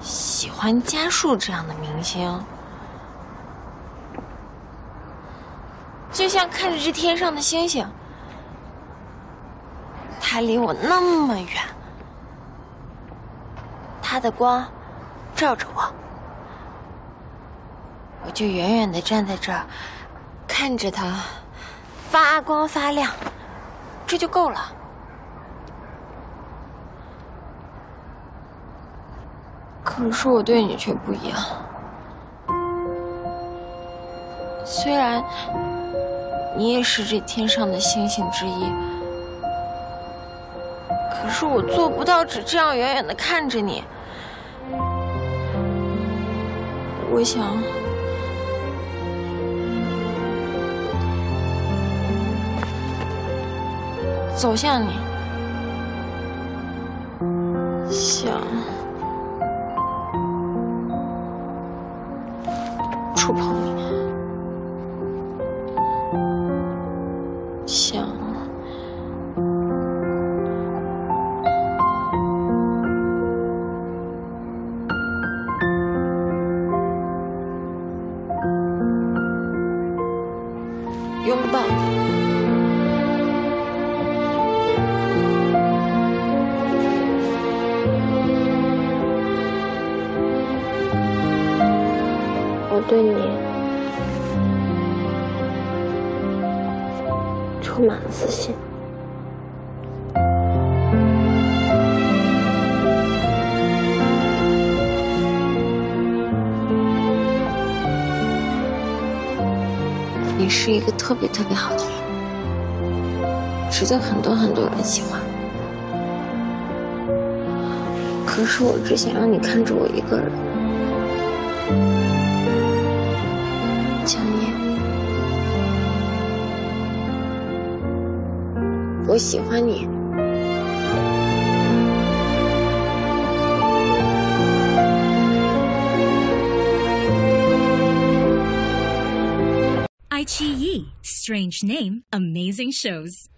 喜欢家树这样的明星，就像看着这天上的星星，它离我那么远，它的光照着我，我就远远的站在这儿，看着它发光发亮，这就够了。可是我对你却不一样。虽然你也是这天上的星星之一，可是我做不到只这样远远的看着你。我想走向你，触碰你，想。拥抱对你充满了自信。你是一个特别特别好的人，值得很多很多人喜欢。可是我只想让你看着我一个人。我喜欢你。爱奇艺，Strange Name，Amazing Shows。